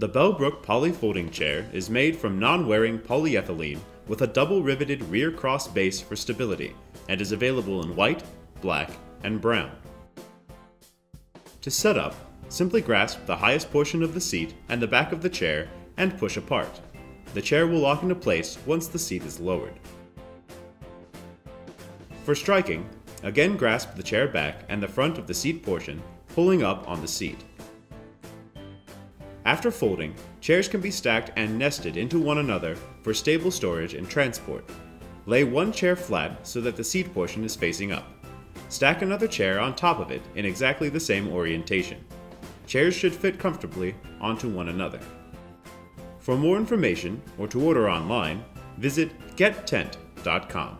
The Bellbrook Poly Folding Chair is made from non-wearing polyethylene with a double riveted rear cross base for stability and is available in white, black, and brown. To set up, simply grasp the highest portion of the seat and the back of the chair and push apart. The chair will lock into place once the seat is lowered. For striking, again grasp the chair back and the front of the seat portion, pulling up on the seat. After folding, chairs can be stacked and nested into one another for stable storage and transport. Lay one chair flat so that the seat portion is facing up. Stack another chair on top of it in exactly the same orientation. Chairs should fit comfortably onto one another. For more information or to order online, visit gettent.com.